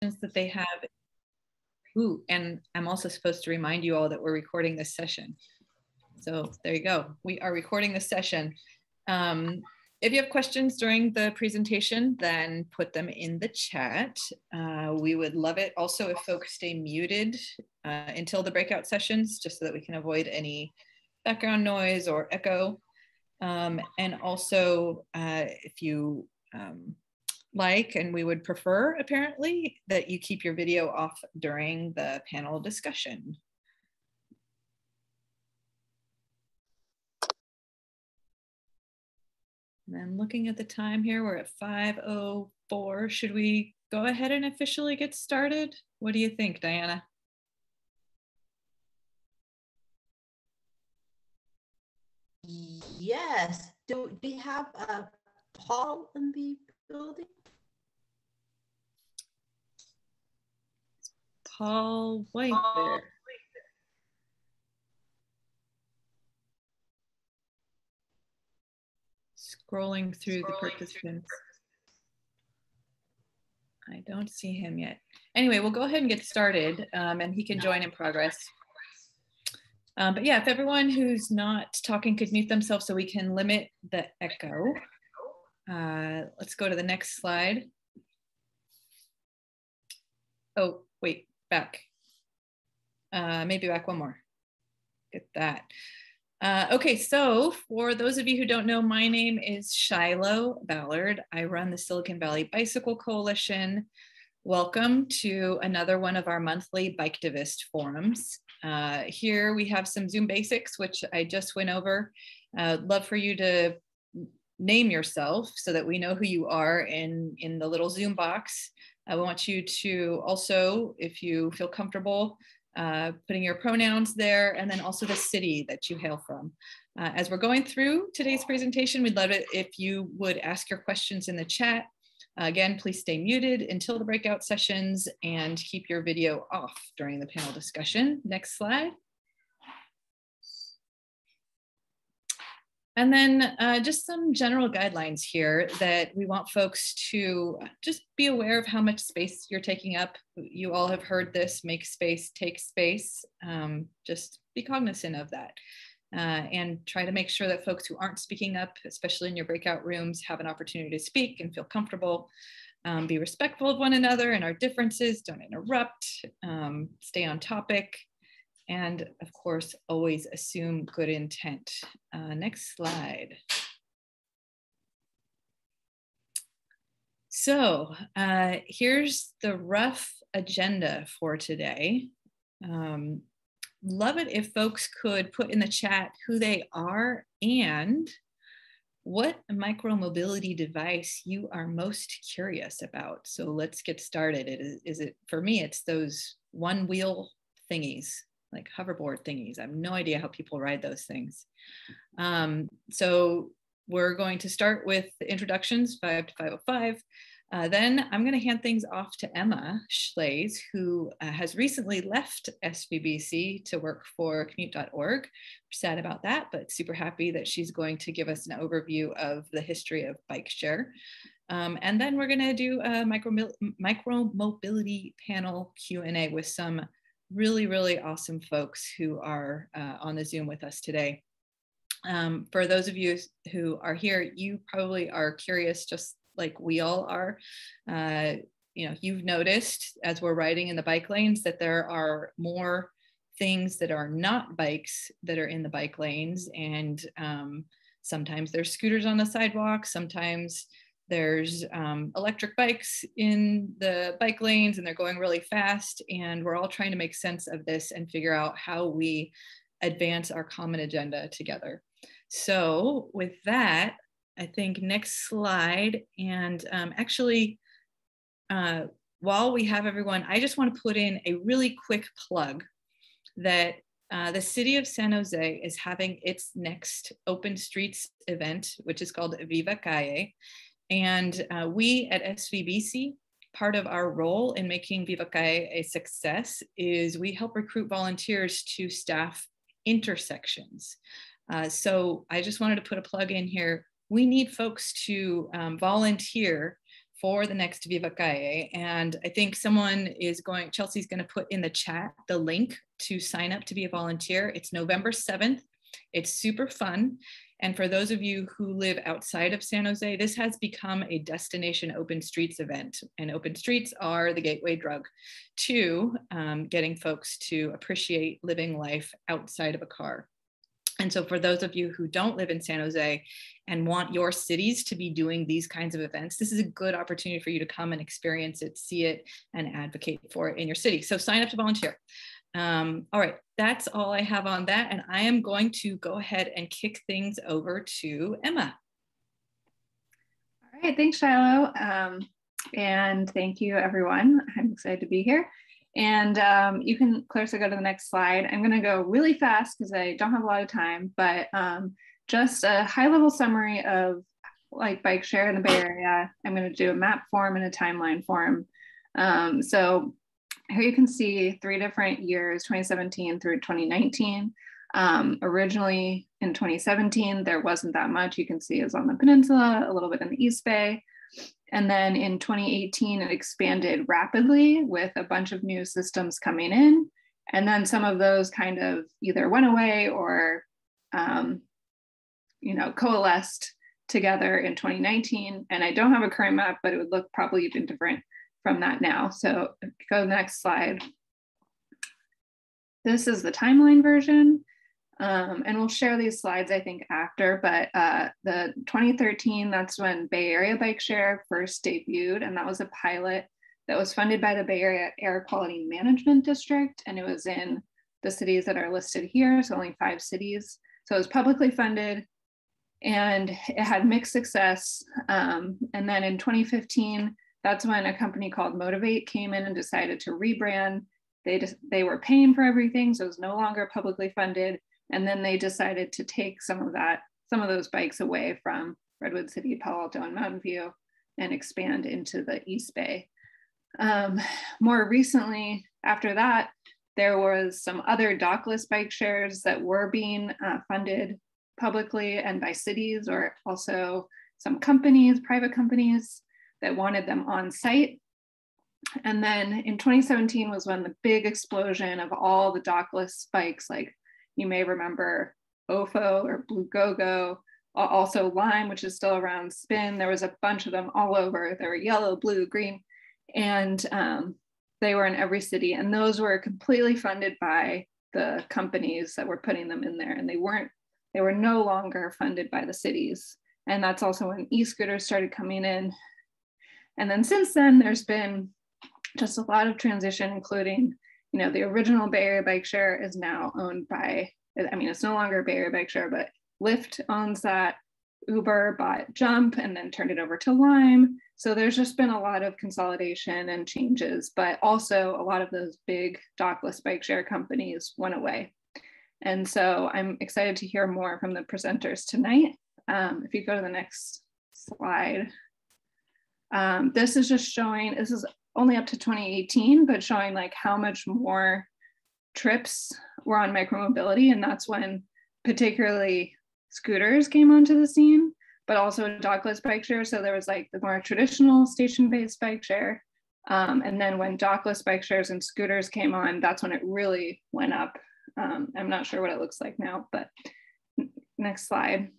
that they have. Ooh, and I'm also supposed to remind you all that we're recording this session. So there you go. We are recording this session. Um, if you have questions during the presentation, then put them in the chat. Uh, we would love it also if folks stay muted uh, until the breakout sessions, just so that we can avoid any background noise or echo. Um, and also, uh, if you um, like, and we would prefer apparently, that you keep your video off during the panel discussion. And then looking at the time here, we're at 5.04. Should we go ahead and officially get started? What do you think, Diana? Yes. Do we have uh, Paul in the building? Paul White there. Scrolling through the participants. I don't see him yet. Anyway, we'll go ahead and get started um, and he can join in progress. Um, but yeah, if everyone who's not talking could mute themselves so we can limit the echo. Uh, let's go to the next slide. Oh, wait, back. Uh, maybe back one more. Get that. Uh, okay, so for those of you who don't know, my name is Shiloh Ballard. I run the Silicon Valley Bicycle Coalition. Welcome to another one of our monthly Biketivist forums. Uh, here we have some Zoom basics, which I just went over. Uh, love for you to name yourself so that we know who you are in, in the little Zoom box. I want you to also, if you feel comfortable, uh, putting your pronouns there and then also the city that you hail from. Uh, as we're going through today's presentation, we'd love it if you would ask your questions in the chat Again, please stay muted until the breakout sessions and keep your video off during the panel discussion. Next slide. And then uh, just some general guidelines here that we want folks to just be aware of how much space you're taking up. You all have heard this, make space, take space. Um, just be cognizant of that uh, and try to make sure that folks who aren't speaking up, especially in your breakout rooms, have an opportunity to speak and feel comfortable. Um, be respectful of one another and our differences, don't interrupt, um, stay on topic, and of course, always assume good intent. Uh, next slide. So uh, here's the rough agenda for today. Um, love it if folks could put in the chat who they are and what micromobility device you are most curious about. So let's get started. It is, is it for me? It's those one wheel thingies, like hoverboard thingies. I have no idea how people ride those things. Um, so we're going to start with introductions, five to 505. Uh, then I'm going to hand things off to Emma Shlaes, who uh, has recently left SVBC to work for commute.org. Sad about that, but super happy that she's going to give us an overview of the history of bike share. Um, and then we're going to do a micro, micro mobility panel Q&A with some really, really awesome folks who are uh, on the Zoom with us today. Um, for those of you who are here, you probably are curious just like we all are. Uh, you know, you've noticed as we're riding in the bike lanes that there are more things that are not bikes that are in the bike lanes. And um, sometimes there's scooters on the sidewalk, sometimes there's um, electric bikes in the bike lanes and they're going really fast. And we're all trying to make sense of this and figure out how we advance our common agenda together. So with that, I think next slide. And um, actually, uh, while we have everyone, I just want to put in a really quick plug that uh, the city of San Jose is having its next open streets event, which is called Viva Calle. And uh, we at SVBC, part of our role in making Viva a success is we help recruit volunteers to staff intersections. Uh, so I just wanted to put a plug in here we need folks to um, volunteer for the next Viva Calle. And I think someone is going, Chelsea's going to put in the chat the link to sign up to be a volunteer. It's November 7th. It's super fun. And for those of you who live outside of San Jose, this has become a destination open streets event. And open streets are the gateway drug to um, getting folks to appreciate living life outside of a car. And so, for those of you who don't live in San Jose and want your cities to be doing these kinds of events, this is a good opportunity for you to come and experience it, see it, and advocate for it in your city. So, sign up to volunteer. Um, all right, that's all I have on that. And I am going to go ahead and kick things over to Emma. All right, thanks, Shiloh. Um, and thank you, everyone. I'm excited to be here. And um, you can, Clarissa, go to the next slide. I'm going to go really fast because I don't have a lot of time, but um, just a high level summary of like bike share in the Bay Area. I'm going to do a map form and a timeline form. Um, so here you can see three different years, 2017 through 2019. Um, originally in 2017, there wasn't that much. You can see is on the peninsula, a little bit in the East Bay. And then in 2018, it expanded rapidly with a bunch of new systems coming in. And then some of those kind of either went away or, um, you know, coalesced together in 2019. And I don't have a current map, but it would look probably even different from that now. So go to the next slide. This is the timeline version. Um, and we'll share these slides, I think, after, but uh, the 2013, that's when Bay Area Bike Share first debuted, and that was a pilot that was funded by the Bay Area Air Quality Management District, and it was in the cities that are listed here, so only five cities. So it was publicly funded, and it had mixed success. Um, and then in 2015, that's when a company called Motivate came in and decided to rebrand. They, just, they were paying for everything, so it was no longer publicly funded and then they decided to take some of that, some of those bikes away from Redwood City, Palo Alto, and Mountain View and expand into the East Bay. Um, more recently, after that, there was some other dockless bike shares that were being uh, funded publicly and by cities or also some companies, private companies that wanted them on site. And then in 2017 was when the big explosion of all the dockless bikes like you may remember Ofo or Blue Gogo, also Lime, which is still around, Spin. There was a bunch of them all over. There were yellow, blue, green, and um, they were in every city. And those were completely funded by the companies that were putting them in there. And they weren't, they were no longer funded by the cities. And that's also when e-scooters started coming in. And then since then, there's been just a lot of transition, including you know, the original Bay Area Bike Share is now owned by, I mean, it's no longer Bay Area Bike Share, but Lyft owns that. Uber bought Jump and then turned it over to Lime. So there's just been a lot of consolidation and changes, but also a lot of those big dockless bike share companies went away. And so I'm excited to hear more from the presenters tonight. Um, if you go to the next slide. Um, this is just showing, this is only up to 2018, but showing like how much more trips were on micromobility. And that's when particularly scooters came onto the scene, but also dockless bike share. So there was like the more traditional station-based bike share. Um, and then when dockless bike shares and scooters came on, that's when it really went up. Um, I'm not sure what it looks like now, but next slide.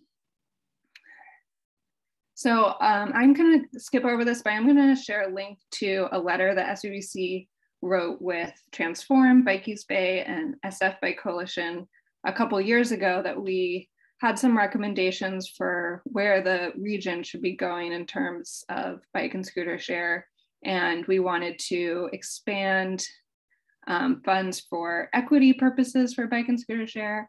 So um, I'm going to skip over this, but I'm going to share a link to a letter that SVBC wrote with Transform, East Bay, and SF Bike Coalition a couple years ago that we had some recommendations for where the region should be going in terms of bike and scooter share. And we wanted to expand um, funds for equity purposes for bike and scooter share,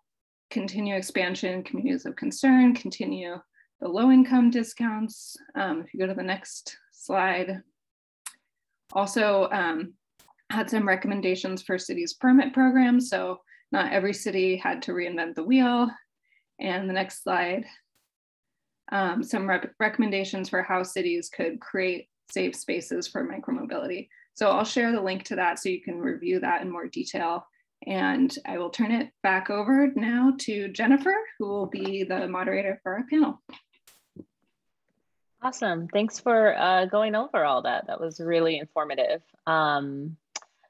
continue expansion communities of concern, continue the low income discounts. Um, if you go to the next slide. Also um, had some recommendations for cities permit programs. So not every city had to reinvent the wheel. And the next slide, um, some recommendations for how cities could create safe spaces for micromobility. So I'll share the link to that so you can review that in more detail. And I will turn it back over now to Jennifer, who will be the moderator for our panel. Awesome. Thanks for uh, going over all that. That was really informative. Um,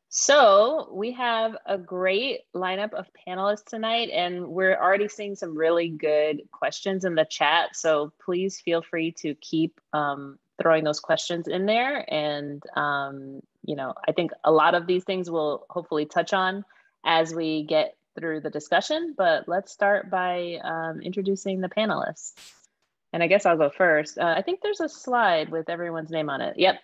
so we have a great lineup of panelists tonight, and we're already seeing some really good questions in the chat. So please feel free to keep um, throwing those questions in there. And, um, you know, I think a lot of these things we'll hopefully touch on as we get through the discussion, but let's start by um, introducing the panelists. And I guess I'll go first. Uh, I think there's a slide with everyone's name on it. Yep,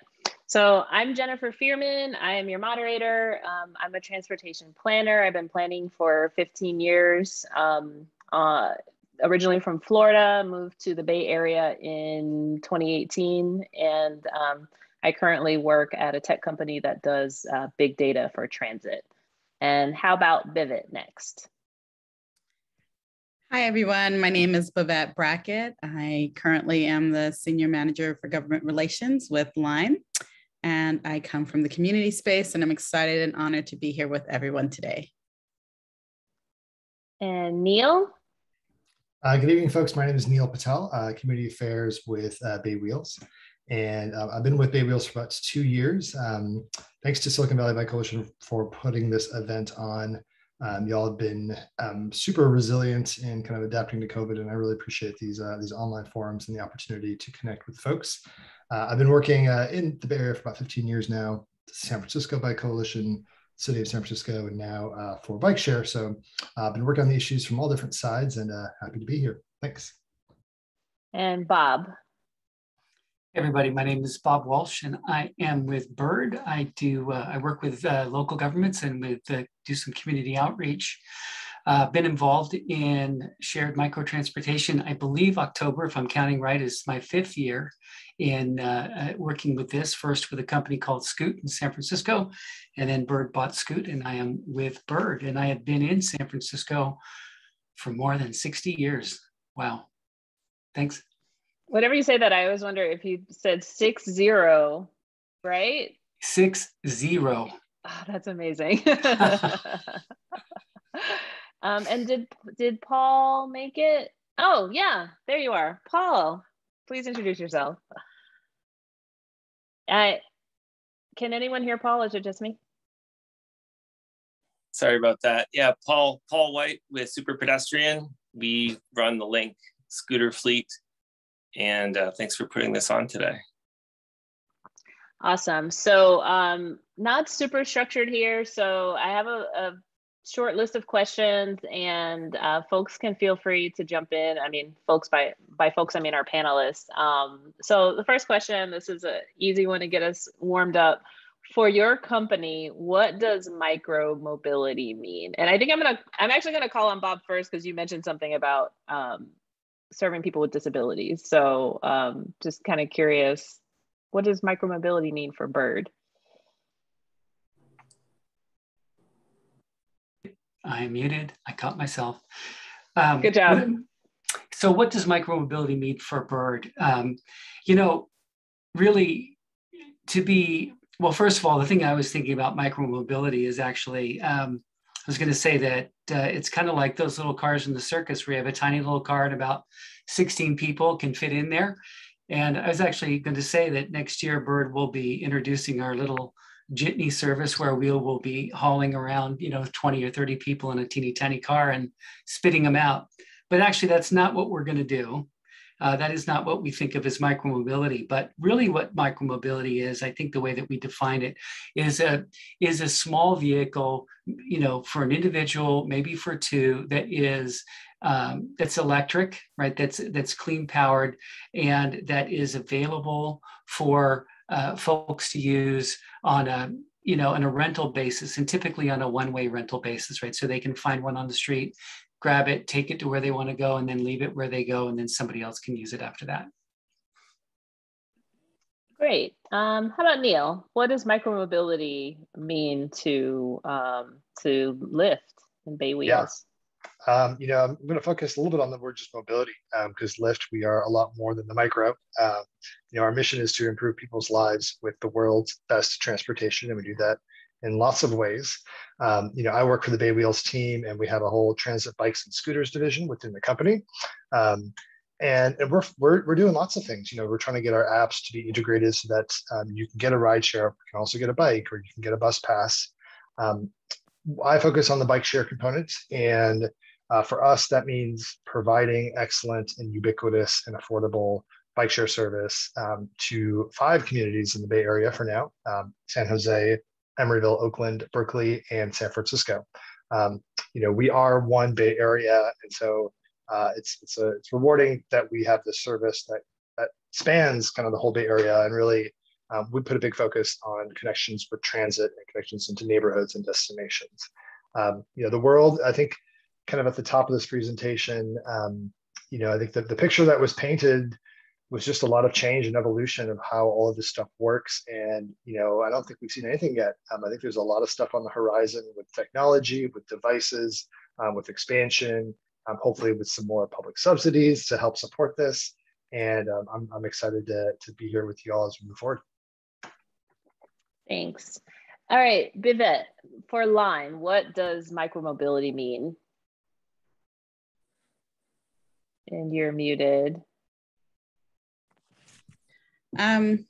so I'm Jennifer Fierman. I am your moderator. Um, I'm a transportation planner. I've been planning for 15 years. Um, uh, originally from Florida, moved to the Bay Area in 2018, and um, I currently work at a tech company that does uh, big data for transit. And how about Bivett next? Hi, everyone. My name is Bivett Brackett. I currently am the Senior Manager for Government Relations with Lime and I come from the community space, and I'm excited and honored to be here with everyone today. And Neal? Uh, good evening, folks. My name is Neal Patel, uh, Community Affairs with uh, Bay Wheels. And uh, I've been with Bay Wheels for about two years. Um, thanks to Silicon Valley Bike Coalition for putting this event on. Um, y'all have been um, super resilient in kind of adapting to COVID, and I really appreciate these uh, these online forums and the opportunity to connect with folks. Uh, I've been working uh, in the Bay Area for about 15 years now, San Francisco Bike Coalition, City of San Francisco, and now uh, for Bike Share. So uh, I've been working on the issues from all different sides and uh, happy to be here. Thanks. And Bob. Everybody, my name is Bob Walsh, and I am with Bird. I do uh, I work with local governments and with do some community outreach. Uh, been involved in shared micro transportation. I believe October, if I'm counting right, is my fifth year in uh, uh, working with this. First with a company called Scoot in San Francisco, and then Bird bought Scoot, and I am with Bird. And I have been in San Francisco for more than 60 years. Wow. Thanks. Whenever you say that, I always wonder if you said six zero, right? Six zero. Oh, that's amazing. Um, and did did Paul make it? Oh yeah, there you are, Paul. Please introduce yourself. I can anyone hear Paul? Is it just me? Sorry about that. Yeah, Paul Paul White with Superpedestrian. We run the Link scooter fleet, and uh, thanks for putting this on today. Awesome. So um, not super structured here. So I have a, a short list of questions and uh, folks can feel free to jump in. I mean, folks by by folks, I mean our panelists. Um, so the first question, this is an easy one to get us warmed up. For your company, what does micro mobility mean? And I think I'm gonna, I'm actually gonna call on Bob first because you mentioned something about um, serving people with disabilities. So um, just kind of curious, what does micromobility mean for Bird? I am muted. I caught myself. Um, Good job. What, so, what does micromobility mean for Bird? Um, you know, really, to be well. First of all, the thing I was thinking about micromobility is actually. Um, was going to say that uh, it's kind of like those little cars in the circus where you have a tiny little car and about 16 people can fit in there. And I was actually going to say that next year, Bird will be introducing our little jitney service where we will be hauling around, you know, 20 or 30 people in a teeny tiny car and spitting them out. But actually, that's not what we're going to do. Uh, that is not what we think of as micromobility. But really, what micromobility is, I think the way that we define it is a is a small vehicle, you know, for an individual, maybe for two, that is um, that's electric, right? That's that's clean powered, and that is available for uh, folks to use on a you know on a rental basis and typically on a one-way rental basis right so they can find one on the street grab it take it to where they want to go and then leave it where they go and then somebody else can use it after that. Great. Um, how about Neal? What does micromobility mean to um, to Lyft and bay wheels? Um, you know, I'm going to focus a little bit on the word just mobility because um, Lyft, we are a lot more than the micro. Um, you know, our mission is to improve people's lives with the world's best transportation, and we do that in lots of ways. Um, you know, I work for the Bay Wheels team, and we have a whole transit bikes and scooters division within the company. Um, and, and we're, we're, we're doing lots of things. You know, we're trying to get our apps to be integrated so that um, you can get a ride share, you can also get a bike, or you can get a bus pass. Um, I focus on the bike share component, and uh, for us, that means providing excellent and ubiquitous and affordable bike share service um, to five communities in the Bay Area for now um, San Jose, Emeryville, Oakland, Berkeley, and San Francisco. Um, you know, we are one Bay Area, and so uh, it's it's a, it's rewarding that we have this service that that spans kind of the whole Bay Area, and really um, we put a big focus on connections for transit and connections into neighborhoods and destinations. Um, you know, the world, I think, kind of at the top of this presentation, um, you know, I think that the picture that was painted was just a lot of change and evolution of how all of this stuff works. And, you know, I don't think we've seen anything yet. Um, I think there's a lot of stuff on the horizon with technology, with devices, um, with expansion, um, hopefully with some more public subsidies to help support this. And um, I'm, I'm excited to, to be here with you all as we move forward. Thanks. All right, Bivett, for Lime, what does micromobility mean? And you're muted. Um,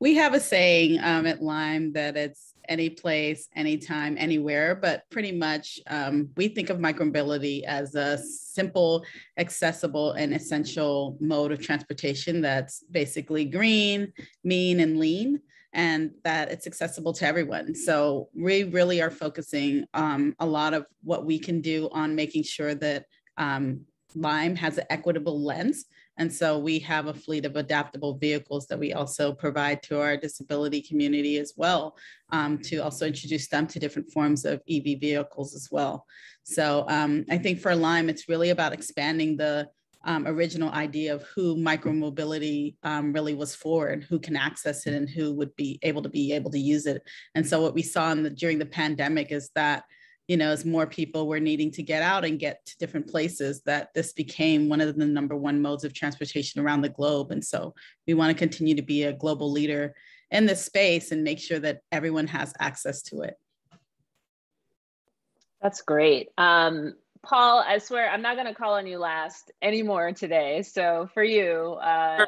we have a saying um, at Lime that it's any place, anytime, anywhere, but pretty much um, we think of micromobility as a simple, accessible, and essential mode of transportation that's basically green, mean, and lean, and that it's accessible to everyone. So we really are focusing um, a lot of what we can do on making sure that um, Lime has an equitable lens and so we have a fleet of adaptable vehicles that we also provide to our disability community as well um, to also introduce them to different forms of EV vehicles as well. So um, I think for Lime, it's really about expanding the um, original idea of who micromobility um, really was for and who can access it and who would be able to be able to use it. And so what we saw in the, during the pandemic is that you know, as more people were needing to get out and get to different places, that this became one of the number one modes of transportation around the globe. And so we want to continue to be a global leader in this space and make sure that everyone has access to it. That's great. Um, Paul, I swear I'm not going to call on you last anymore today. So for you, uh,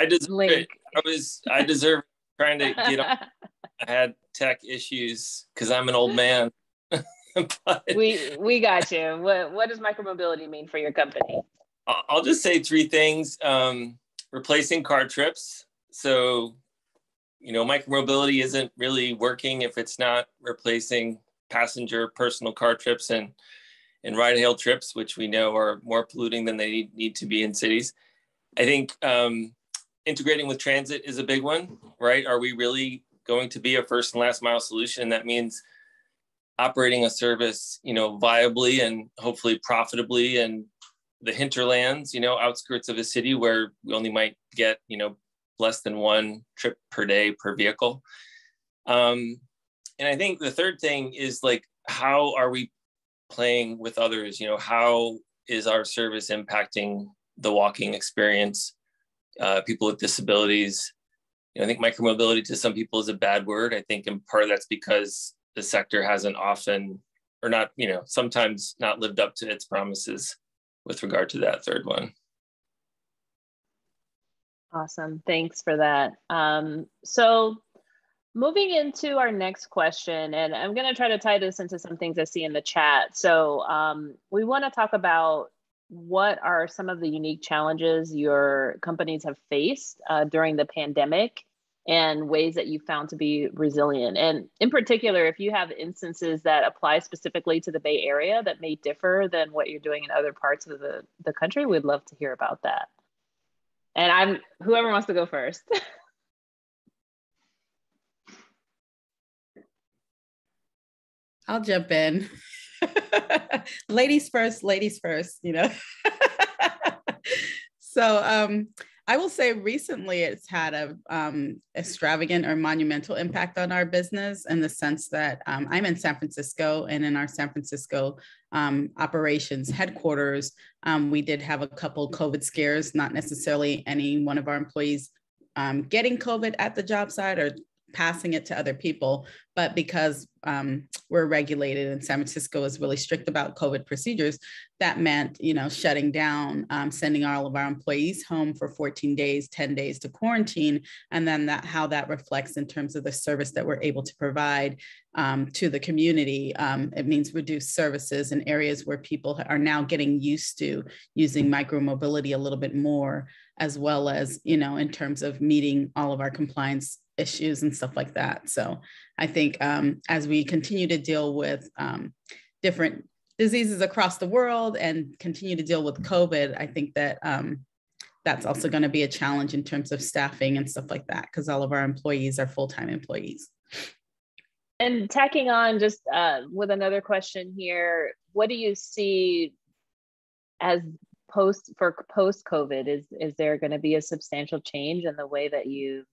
I deserve Link. it. I was I deserve trying to get on. I had tech issues because I'm an old man. but, we we got you. What what does micromobility mean for your company? I'll just say three things. Um, replacing car trips. So, you know, micromobility isn't really working if it's not replacing passenger personal car trips and and ride hail trips, which we know are more polluting than they need to be in cities. I think um, integrating with transit is a big one, right? Are we really going to be a first and last mile solution? That means operating a service, you know, viably and hopefully profitably and the hinterlands, you know, outskirts of a city where we only might get, you know, less than one trip per day per vehicle. Um, and I think the third thing is like, how are we playing with others? You know, how is our service impacting the walking experience? Uh, people with disabilities. You know, I think micromobility to some people is a bad word. I think in part that's because the sector hasn't often or not you know sometimes not lived up to its promises with regard to that third one. Awesome. Thanks for that. Um, so moving into our next question and i'm going to try to tie this into some things i see in the chat. So um, we want to talk about what are some of the unique challenges your companies have faced uh, during the pandemic and ways that you found to be resilient. And in particular, if you have instances that apply specifically to the Bay Area that may differ than what you're doing in other parts of the, the country, we'd love to hear about that. And I'm whoever wants to go first. I'll jump in. ladies first, ladies first, you know. so um I will say recently it's had a um, extravagant or monumental impact on our business in the sense that um, I'm in San Francisco and in our San Francisco um, operations headquarters, um, we did have a couple COVID scares, not necessarily any one of our employees um, getting COVID at the job site or passing it to other people. But because um, we're regulated and San Francisco is really strict about COVID procedures, that meant, you know, shutting down, um, sending all of our employees home for 14 days, 10 days to quarantine, and then that how that reflects in terms of the service that we're able to provide um, to the community. Um, it means reduced services in areas where people are now getting used to using micromobility a little bit more, as well as, you know, in terms of meeting all of our compliance issues and stuff like that. So I think um, as we continue to deal with um, different diseases across the world and continue to deal with COVID, I think that um, that's also going to be a challenge in terms of staffing and stuff like that because all of our employees are full-time employees. And tacking on just uh, with another question here, what do you see as post for post COVID? Is is there going to be a substantial change in the way that you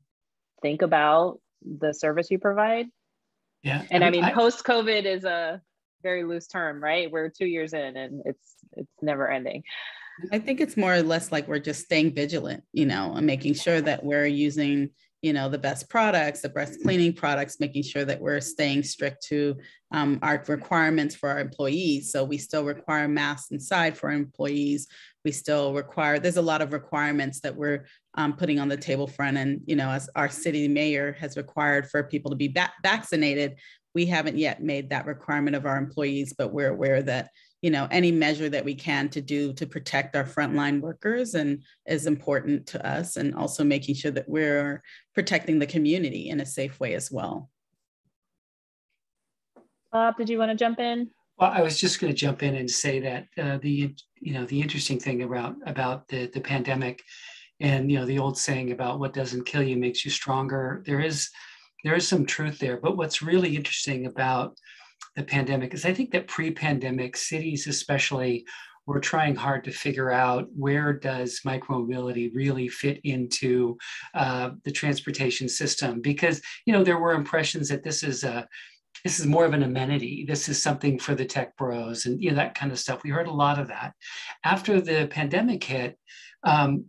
think about the service you provide. Yeah. And I mean, I, post COVID is a very loose term, right? We're two years in and it's it's never ending. I think it's more or less like we're just staying vigilant, you know, and making sure that we're using, you know, the best products, the breast cleaning products, making sure that we're staying strict to um, our requirements for our employees. So we still require masks inside for employees we still require there's a lot of requirements that we're um, putting on the table front and you know as our city mayor has required for people to be vaccinated we haven't yet made that requirement of our employees but we're aware that you know any measure that we can to do to protect our frontline workers and is important to us and also making sure that we're protecting the community in a safe way as well bob did you want to jump in well, I was just going to jump in and say that uh, the you know the interesting thing about about the the pandemic, and you know the old saying about what doesn't kill you makes you stronger. There is there is some truth there, but what's really interesting about the pandemic is I think that pre-pandemic cities, especially, were trying hard to figure out where does micromobility really fit into uh, the transportation system because you know there were impressions that this is a this is more of an amenity. This is something for the tech bros and you know that kind of stuff. We heard a lot of that. After the pandemic hit, um,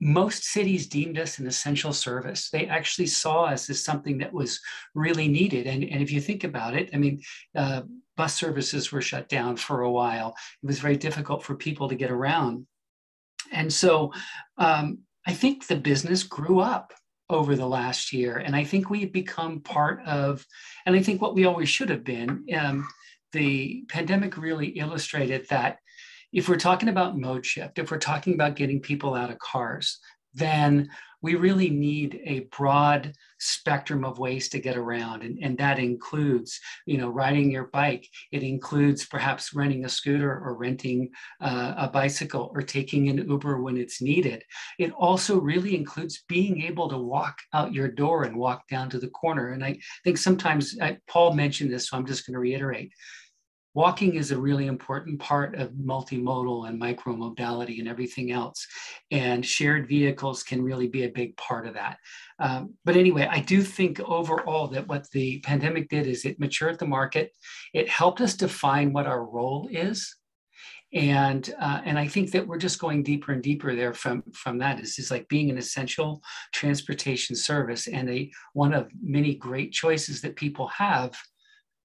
most cities deemed us an essential service. They actually saw us as something that was really needed. And, and if you think about it, I mean, uh, bus services were shut down for a while. It was very difficult for people to get around. And so um, I think the business grew up over the last year. And I think we've become part of, and I think what we always should have been. Um, the pandemic really illustrated that if we're talking about mode shift, if we're talking about getting people out of cars, then we really need a broad spectrum of ways to get around. And, and that includes, you know, riding your bike. It includes perhaps renting a scooter or renting uh, a bicycle or taking an Uber when it's needed. It also really includes being able to walk out your door and walk down to the corner. And I think sometimes I, Paul mentioned this, so I'm just going to reiterate walking is a really important part of multimodal and micromodality and everything else. And shared vehicles can really be a big part of that. Um, but anyway, I do think overall that what the pandemic did is it matured the market. It helped us define what our role is. And uh, and I think that we're just going deeper and deeper there from from that. Is is like being an essential transportation service and a one of many great choices that people have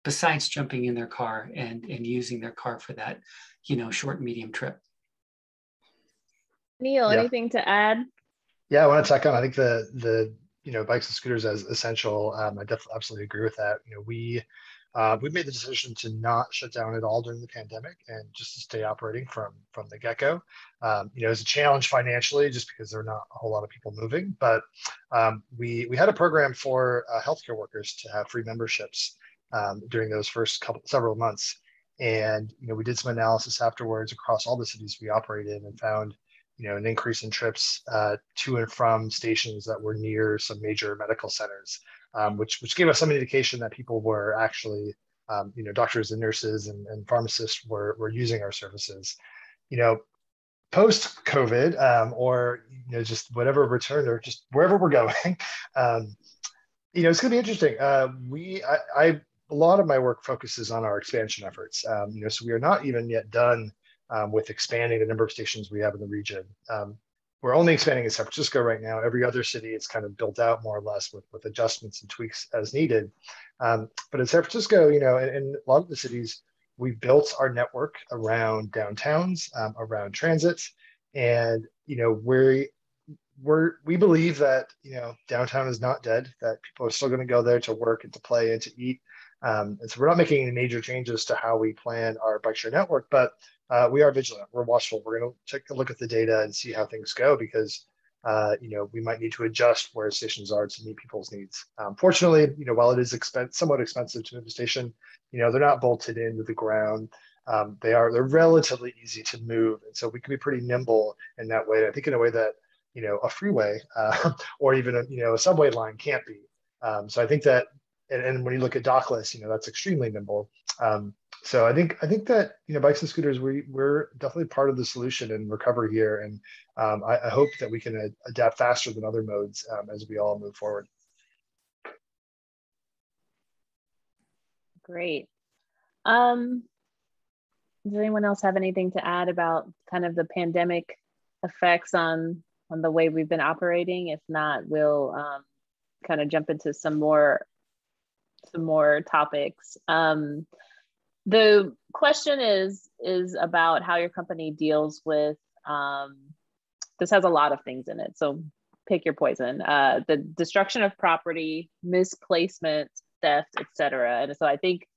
besides jumping in their car and, and using their car for that, you know, short, medium trip. Neal, yeah. anything to add? Yeah, I want to check on. I think the the you know bikes and scooters as essential. Um, I definitely absolutely agree with that. You know, we uh, we made the decision to not shut down at all during the pandemic and just to stay operating from from the get go. Um, you know, it's a challenge financially just because there are not a whole lot of people moving, but um, we we had a program for uh, healthcare workers to have free memberships um, during those first couple several months. And you know, we did some analysis afterwards across all the cities we operate in and found you know an increase in trips uh, to and from stations that were near some major medical centers, um, which which gave us some indication that people were actually um, you know doctors and nurses and, and pharmacists were were using our services. You know, post COVID um, or you know just whatever return or just wherever we're going. Um, you know, it's going to be interesting. Uh, we, I, I, a lot of my work focuses on our expansion efforts. Um, you know, so we are not even yet done um, with expanding the number of stations we have in the region. Um, we're only expanding in San Francisco right now. Every other city is kind of built out more or less with, with adjustments and tweaks as needed. Um, but in San Francisco, you know, and, a lot of the cities, we built our network around downtowns, um, around transit, and you know, we we're we believe that you know downtown is not dead. That people are still going to go there to work and to play and to eat. Um, and so we're not making any major changes to how we plan our bike share network, but uh, we are vigilant. We're watchful. We're going to take a look at the data and see how things go because uh, you know we might need to adjust where stations are to meet people's needs. Um, fortunately, you know while it is expen- somewhat expensive to move a station, you know they're not bolted into the ground. Um, they are they're relatively easy to move, and so we can be pretty nimble in that way. I think in a way that you know a freeway uh, or even a you know a subway line can't be. Um, so I think that and, and, when you look at dockless, you know that's extremely nimble. Um, so I think I think that you know bikes and scooters we we're definitely part of the solution and recovery here, and um, I, I, hope that we can ad- adapt faster than other modes um, as we all move forward. Great. Um, does anyone else have anything to add about kind of the pandemic effects on on the way we've been operating? If not, we'll um, kind of jump into some more some more topics. Um, the question is is about how your company deals with um, this has a lot of things in it so pick your poison uh, the destruction of property misplacement theft etc and so i think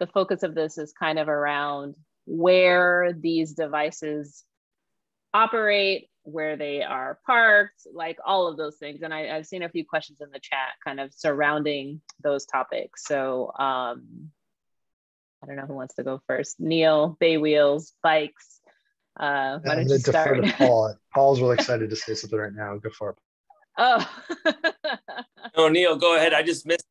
the focus of this is kind of around where these devices operate where they are parked like all of those things and I, have seen a few questions in the chat kind of surrounding those topics so um, I don't know who wants to go first. Neal, Bay Wheels, bikes. Uh, why don't you start? To Paul. Paul's really excited to say something right now. Go for it. Oh. no, Neal, go ahead. I just missed.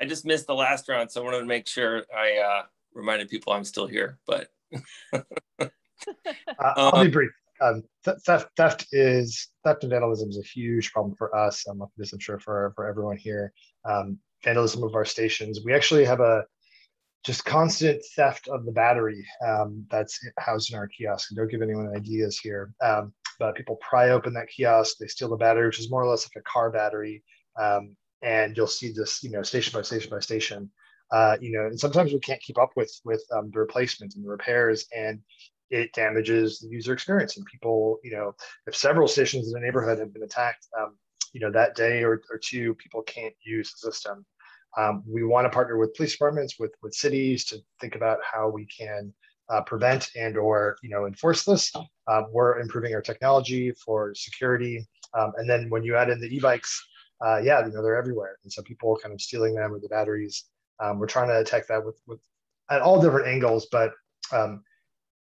I just missed the last round, so I wanted to make sure I uh, reminded people I'm still here. But uh, I'll be um, brief. Um, theft, theft is theft and vandalism is a huge problem for us. I'm this, I'm sure for for everyone here. Um, vandalism of our stations. We actually have a just constant theft of the battery um, that's housed in our kiosk. don't give anyone ideas here. Um, but people pry open that kiosk, they steal the battery, which is more or less like a car battery. Um, and you'll see this, you know, station by station by station. Uh, you know, and sometimes we can't keep up with with um, the replacement and the repairs, and it damages the user experience. And people, you know, if several stations in a neighborhood have been attacked, um, you know, that day or, or two, people can't use the system. Um, we want to partner with police departments, with with cities to think about how we can uh, prevent and or you know enforce this. Um, we're improving our technology for security, um, and then when you add in the e-bikes, uh, yeah, you know they're everywhere, and so people kind of stealing them or the batteries. Um, we're trying to attack that with with at all different angles, but um,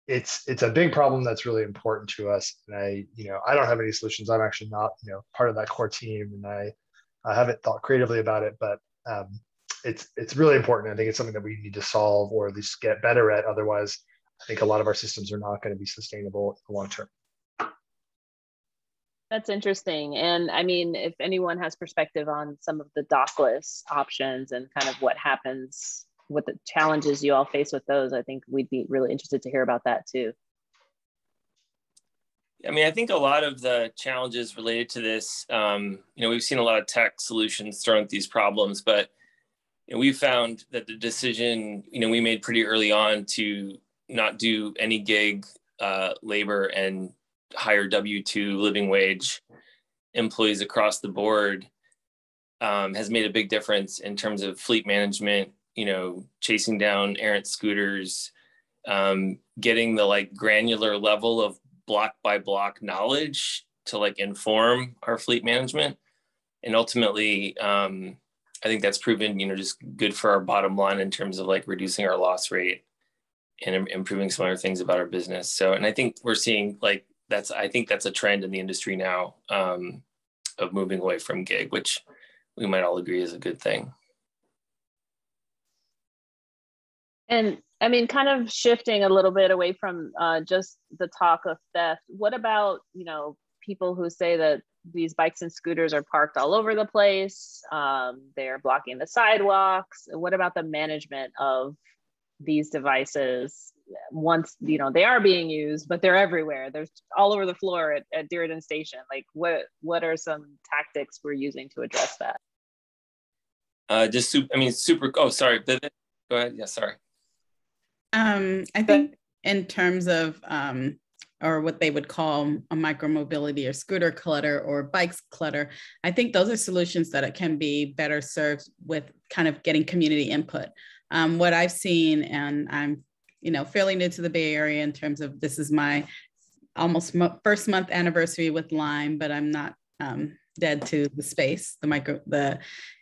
it's it's a big problem that's really important to us. And I you know I don't have any solutions. I'm actually not you know part of that core team, and I I haven't thought creatively about it, but um, it's it's really important. I think it's something that we need to solve or at least get better at. Otherwise, I think a lot of our systems are not going to be sustainable in the long term. That's interesting. And I mean, if anyone has perspective on some of the dockless options and kind of what happens, what the challenges you all face with those, I think we'd be really interested to hear about that too. I mean, I think a lot of the challenges related to this, um, you know, we've seen a lot of tech solutions thrown at these problems, but you know, we found that the decision, you know, we made pretty early on to not do any gig uh, labor and hire W two living wage employees across the board um, has made a big difference in terms of fleet management. You know, chasing down errant scooters, um, getting the like granular level of block by block knowledge to like inform our fleet management, and ultimately. Um, I think that's proven, you know, just good for our bottom line in terms of like reducing our loss rate and improving some other things about our business. So, and I think we're seeing like that's, I think that's a trend in the industry now um, of moving away from gig, which we might all agree is a good thing. And I mean, kind of shifting a little bit away from uh, just the talk of theft. What about, you know, people who say that these bikes and scooters are parked all over the place. Um, they're blocking the sidewalks. What about the management of these devices once you know they are being used but they're everywhere there's all over the floor at, at Diridon station like what what are some tactics we're using to address that uh just super i mean super oh sorry go ahead yeah sorry um i think in terms of um or what they would call a micromobility or scooter clutter or bikes clutter. I think those are solutions that it can be better served with kind of getting community input. Um, what I've seen, and I'm you know fairly new to the Bay Area in terms of this is my almost mo- first month anniversary with Lime, but I'm not um, dead to the space, the micro, the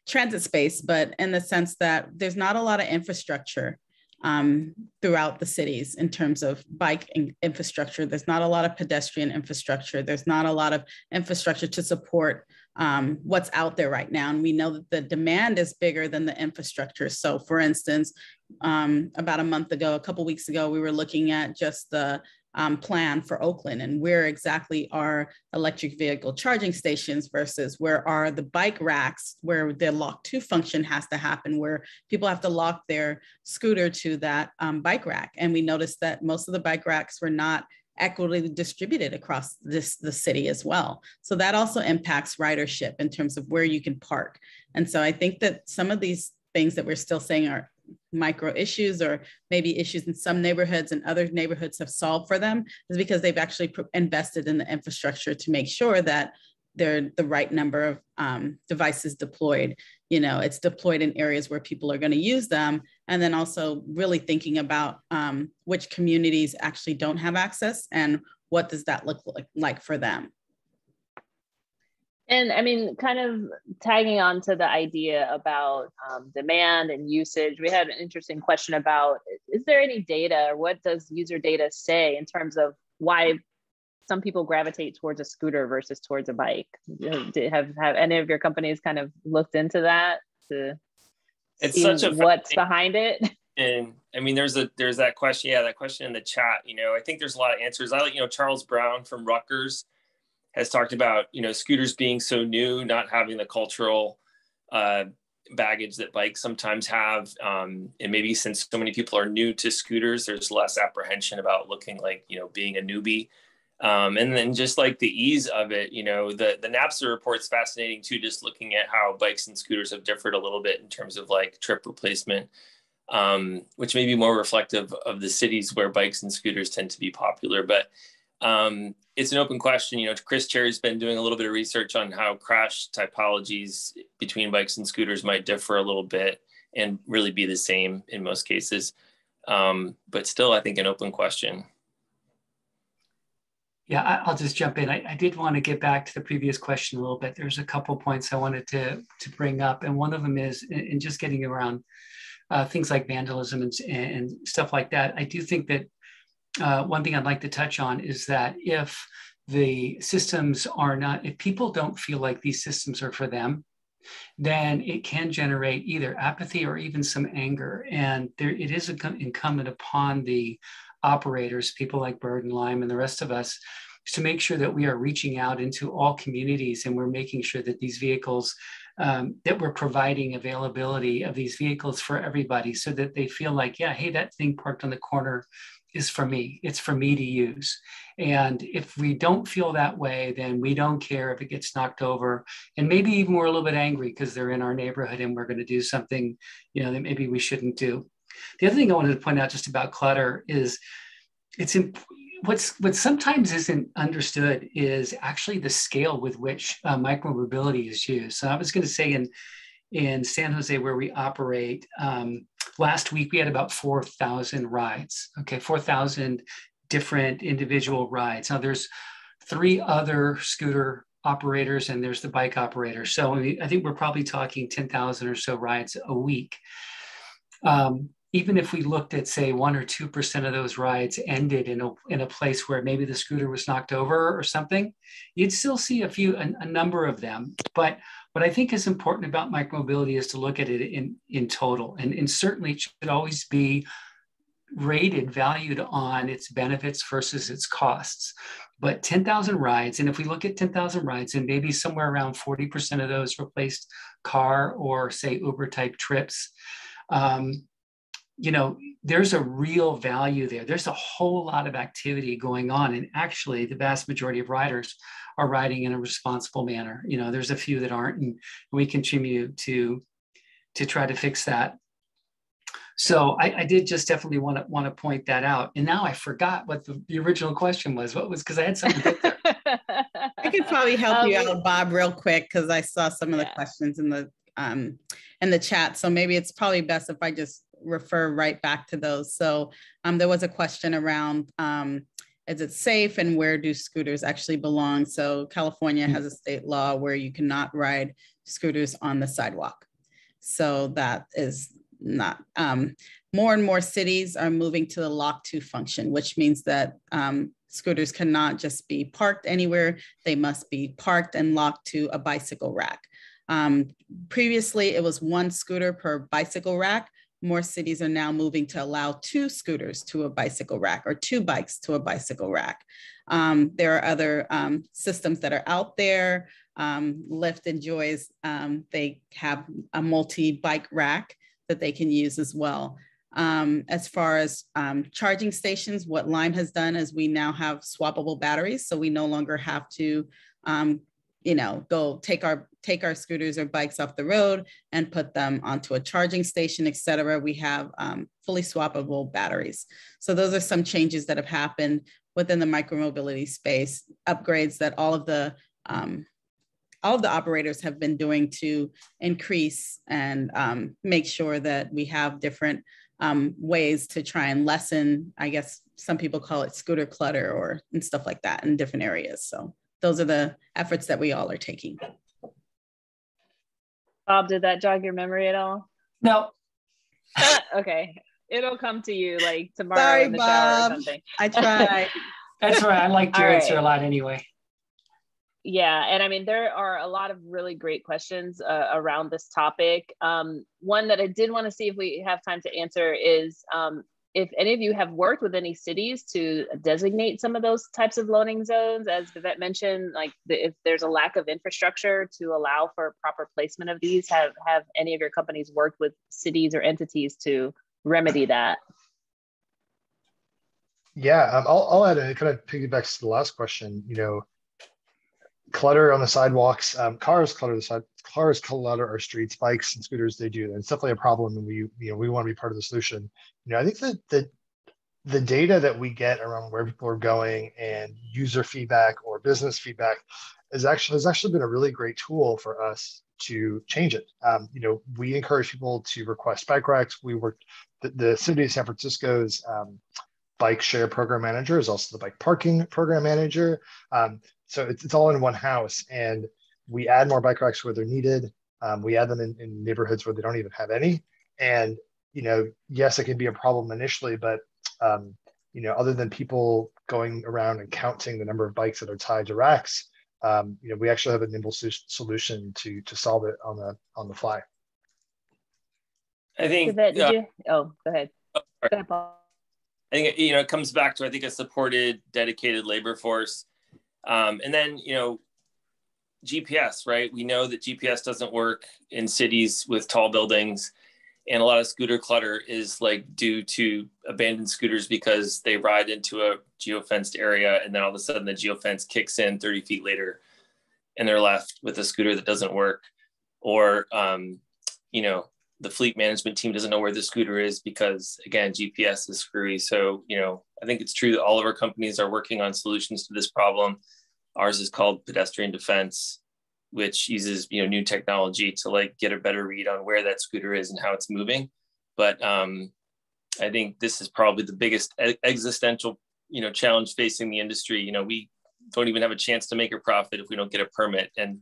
transit space, but in the sense that there's not a lot of infrastructure um, throughout the cities in terms of bike in- infrastructure. There's not a lot of pedestrian infrastructure. There's not a lot of infrastructure to support um, what's out there right now. And we know that the demand is bigger than the infrastructure. So, for instance, um, about a month ago, a couple weeks ago, we were looking at just the um, plan for Oakland and where exactly are electric vehicle charging stations versus where are the bike racks where the lock to function has to happen, where people have to lock their scooter to that um, bike rack. And we noticed that most of the bike racks were not equitably distributed across this the city as well. So that also impacts ridership in terms of where you can park. And so I think that some of these things that we're still saying are micro issues or maybe issues in some neighborhoods and other neighborhoods have solved for them is because they've actually invested in the infrastructure to make sure that they're the right number of um, devices deployed. You know it's deployed in areas where people are going to use them and then also really thinking about um, which communities actually don't have access and what does that look like, like for them and I mean, kind of tagging on to the idea about um, demand and usage, we had an interesting question about is there any data or what does user data say in terms of why some people gravitate towards a scooter versus towards a bike? Have, have any of your companies kind of looked into that to it's such a what's behind it? And I mean, there's a there's that question, yeah, that question in the chat. You know, I think there's a lot of answers. I like, you know, Charles Brown from Rutgers has talked about you know scooters being so new, not having the cultural uh, baggage that bikes sometimes have, um, and maybe since so many people are new to scooters, there's less apprehension about looking like you know being a newbie. Um, and then just like the ease of it, you know, the the NABSA report's fascinating too. Just looking at how bikes and scooters have differed a little bit in terms of like trip replacement, um, which may be more reflective of the cities where bikes and scooters tend to be popular. But um, it's an open question. You know, Chris Cherry's been doing a little bit of research on how crash typologies between bikes and scooters might differ a little bit and really be the same in most cases. Um, but still, I think an open question. Yeah, I'll just jump in. I, I, did want to get back to the previous question a little bit. There's a couple points I wanted to to bring up, and one of them is in just getting around uh, things like vandalism and, and stuff like that. I do think that uh, one thing I'd like to touch on is that if the systems are not, if people don't feel like these systems are for them, then it can generate either apathy or even some anger. And there, it is incumbent upon the operators, people like Bird and Lime and the rest of us, to make sure that we are reaching out into all communities and we're making sure that these vehicles um, that we're providing availability of these vehicles for everybody so that they feel like yeah hey that thing parked on the corner is for me. It's for me to use. And if we don't feel that way, then we don't care if it gets knocked over. And maybe even we're a little bit angry because they're in our neighborhood and we're going to do something, you know, that maybe we shouldn't do. The other thing I wanted to point out just about clutter is it's imp- what's what sometimes isn't understood is actually the scale with which uh, micromobility is used. So I was going to say in in San Jose where we operate, um, last week we had about 4,000 rides. Okay, 4,000 different individual rides. Now there's three other scooter operators and there's the bike operator. So I think we're probably talking 10,000 or so rides a week. Um, even if we looked at say one or two percent of those rides ended in a, in a place where maybe the scooter was knocked over or something you'd still see a few a, a number of them but what i think is important about micromobility is to look at it in in total and, and certainly it should always be rated valued on its benefits versus its costs but 10,000 rides and if we look at 10,000 rides and maybe somewhere around 40% of those replaced car or say uber type trips um, you know, there's a real value there. There's a whole lot of activity going on. And actually, the vast majority of riders are riding in a responsible manner. You know, there's a few that aren't, and we continue to, to try to fix that. So I, I did just definitely want to want to point that out. And now I forgot what the, the original question was. What was because I had something. I could probably help um, you out, Bob, real quick because I saw some of the yeah. questions in the um in the chat. So maybe it's probably best if I just refer right back to those. So um, there was a question around um, is it safe and where do scooters actually belong? So California has a state law where you cannot ride scooters on the sidewalk. So that is not, um, more and more cities are moving to the lock to function, which means that um, scooters cannot just be parked anywhere. They must be parked and locked to a bicycle rack. Um, previously, it was one scooter per bicycle rack more cities are now moving to allow two scooters to a bicycle rack or two bikes to a bicycle rack. Um, there are other um, systems that are out there. Um, Lyft enjoys, um, they have a multi-bike rack that they can use as well. Um, as far as um, charging stations, what Lime has done is we now have swappable batteries. So we no longer have to you know, go take our take our scooters or bikes off the road and put them onto a charging station, et cetera. We have um, fully swappable batteries. So those are some changes that have happened within the micromobility space, upgrades that all of the um, all of the operators have been doing to increase and um, make sure that we have different um, ways to try and lessen, I guess some people call it scooter clutter or and stuff like that in different areas. So those are the efforts that we all are taking. Bob, did that jog your memory at all? No. okay. It'll come to you like tomorrow Sorry, in the Bob. shower or something. I tried. That's right. I like your answer right. a lot anyway. Yeah, and I mean there are a lot of really great questions uh, around this topic. Um, one that I did want to see if we have time to answer is um, if any of you have worked with any cities to designate some of those types of loading zones, as Bivett mentioned, like the, if there's a lack of infrastructure to allow for proper placement of these, have have any of your companies worked with cities or entities to remedy that? Yeah, um, I'll, I'll add it kind of piggybacks to the last question. You know, clutter on the sidewalks, um, cars clutter the side, cars clutter our streets, bikes and scooters they do. And it's definitely a problem, and we you know we want to be part of the solution. You know, I think that the the data that we get around where people are going and user feedback or business feedback is actually has actually been a really great tool for us to change it. Um, you know, we encourage people to request bike racks. We work the, the city of San Francisco's um, bike share program manager is also the bike parking program manager. Um, so it's, it's all in one house and we add more bike racks where they're needed. Um, we add them in, in neighborhoods where they don't even have any. And, you know, yes, it can be a problem initially, but, um, you know, other than people going around and counting the number of bikes that are tied to racks, um, you know, we actually have a nimble solution to to solve it on the on the fly. I think. Did uh, you, oh, go ahead. Oh, go ahead, Paul. I think you know it comes back to I think a supported, dedicated labor force, um, and then you know GPS. Right, we know that GPS doesn't work in cities with tall buildings, and a lot of scooter clutter is like due to abandoned scooters because they ride into a geofenced area, and then all of a sudden the geofence kicks in 30 feet later, and they're left with a scooter that doesn't work, or um, you know the fleet management team doesn't know where the scooter is because again gps is screwy. So you know i think it's true that all of our companies are working on solutions to this problem. Ours is called pedestrian defense which uses you know new technology to like get a better read on where that scooter is and how it's moving. But um, i think this is probably the biggest existential you know challenge facing the industry. You know we don't even have a chance to make a profit if we don't get a permit and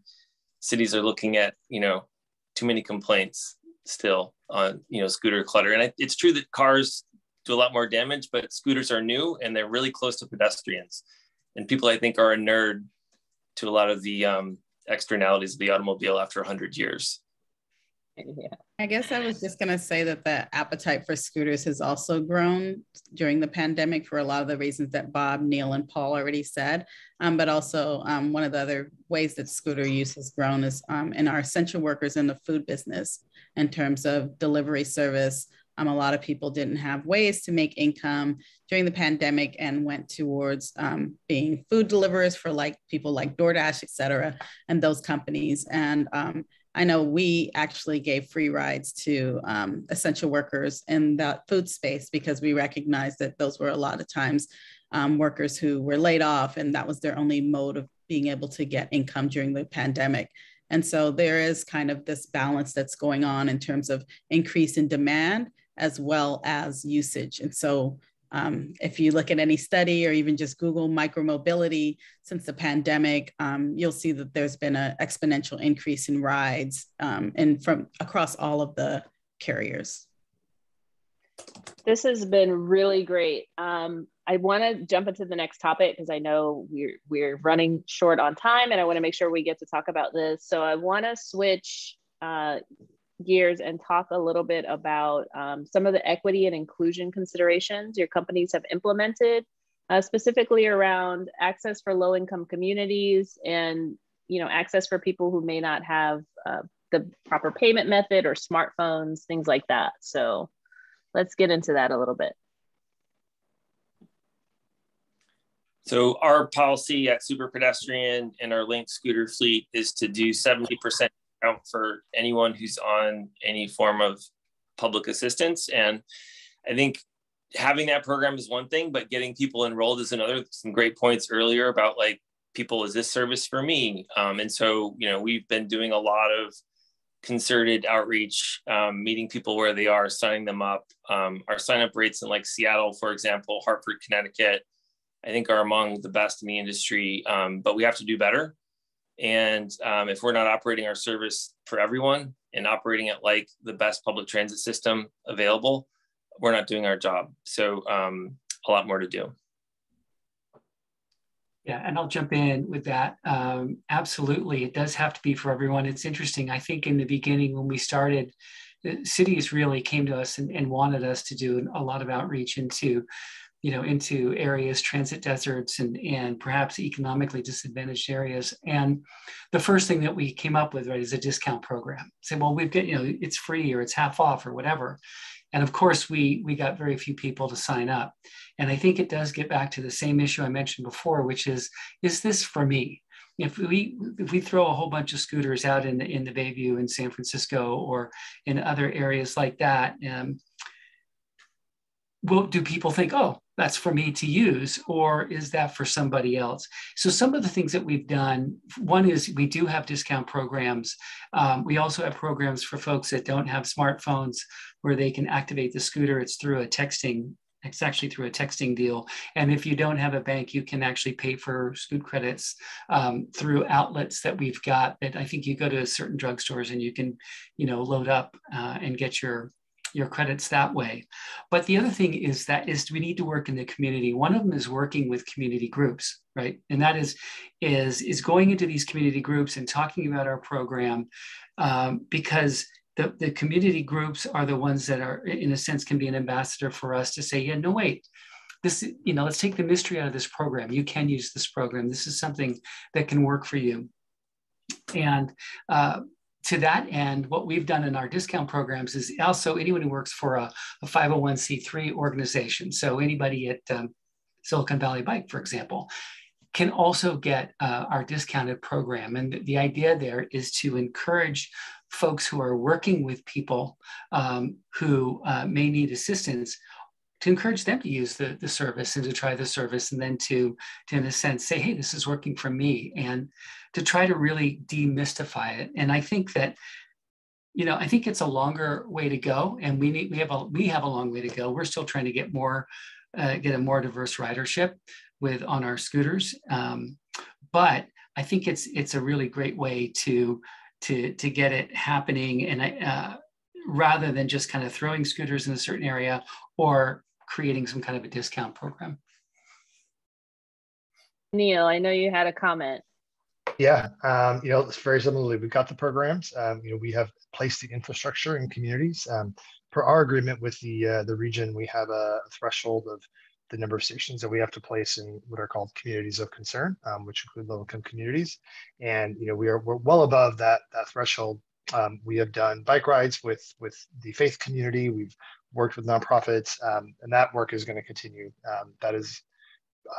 cities are looking at you know too many complaints still on you know scooter clutter. And it's true that cars do a lot more damage, but scooters are new and they're really close to pedestrians. And people, I think, are a nerd to a lot of the um, externalities of the automobile after 100 years. Yeah. I guess I was just going to say that the appetite for scooters has also grown during the pandemic for a lot of the reasons that Bob, Neal, and Paul already said. Um, but also, um, one of the other ways that scooter use has grown is um, in our essential workers in the food business in terms of delivery service, Um, a lot of people didn't have ways to make income during the pandemic and went towards um, being food deliverers for like people like DoorDash, et cetera, and those companies. And um, I know we actually gave free rides to um, essential workers in that food space because we recognized that those were a lot of times um, workers who were laid off and that was their only mode of being able to get income during the pandemic. And so there is kind of this balance that's going on in terms of increase in demand as well as usage. And so um, if you look at any study or even just Google micromobility since the pandemic, um, you'll see that there's been an exponential increase in rides um, and from across all of the carriers. This has been really great. Um, I want to jump into the next topic because I know we're we're running short on time, and I want to make sure we get to talk about this. So I want to switch uh, gears and talk a little bit about um, some of the equity and inclusion considerations your companies have implemented, uh, specifically around access for low-income communities and you know access for people who may not have uh, the proper payment method or smartphones, things like that. So let's get into that a little bit. So our policy at Superpedestrian and our Link scooter fleet is to do 70% discount for anyone who's on any form of public assistance. And I think having that program is one thing, but getting people enrolled is another. Some great points earlier about like people, is this service for me? Um, and so, you know, we've been doing a lot of concerted outreach, um, meeting people where they are, signing them up. Um, our sign up rates in like Seattle, for example, Hartford, Connecticut, I think are among the best in the industry, um, but we have to do better. And um, if we're not operating our service for everyone and operating it like the best public transit system available, we're not doing our job. So um, a lot more to do. Yeah, and I'll jump in with that. Um, absolutely, it does have to be for everyone. It's interesting. I think in the beginning when we started, cities really came to us and, and wanted us to do a lot of outreach into you know, into areas, transit deserts, and and perhaps economically disadvantaged areas. And the first thing that we came up with, right, is a discount program. Say, well, we've got, you know, it's free or it's half off or whatever. And of course, we we got very few people to sign up. And I think it does get back to the same issue I mentioned before, which is, is this for me? If we if we throw a whole bunch of scooters out in the in the Bayview in San Francisco or in other areas like that, um, will do people think, oh, that's for me to use or is that for somebody else? So some of the things that we've done one is we do have discount programs. Um, we also have programs for folks that don't have smartphones where they can activate the scooter. It's through a texting it's actually through a texting deal. And if you don't have a bank you can actually pay for scoot credits um, through outlets that we've got that i think you go to certain drugstores and you can you know load up uh, and get your your credits that way. But the other thing is that is we need to work in the community. One of them is working with community groups, right? And that is is is going into these community groups and talking about our program um, because the, the community groups are the ones that are in a sense can be an ambassador for us to say, yeah, no, wait, this, you know, let's take the mystery out of this program. You can use this program. This is something that can work for you. And uh, to that end, what we've done in our discount programs is also anyone who works for a, a 501c3 organization. So anybody at um, Silicon Valley Bike, for example, can also get uh, our discounted program. And the, idea there is to encourage folks who are working with people um, who uh, may need assistance to encourage them to use the, the service and to try the service and then to, to in a sense say hey this is working for me and to try to really demystify it. And i think that you know i think it's a longer way to go and we need we have a we have a long way to go. We're still trying to get more uh, get a more diverse ridership with on our scooters um, but i think it's it's a really great way to to to get it happening. And uh, rather than just kind of throwing scooters in a certain area or creating some kind of a discount program. Neal, I know you had a comment. Yeah, um, you know, it's very similarly. We've got the programs. Um, you know, we have placed the infrastructure in communities. Um, per our agreement with the uh, the region, we have a threshold of the number of stations that we have to place in what are called communities of concern, um, which include low-income communities. And you know, we are we're well above that that threshold. Um, we have done bike rides with with the faith community. We've worked with nonprofits, um, and that work is going to continue. Um, that is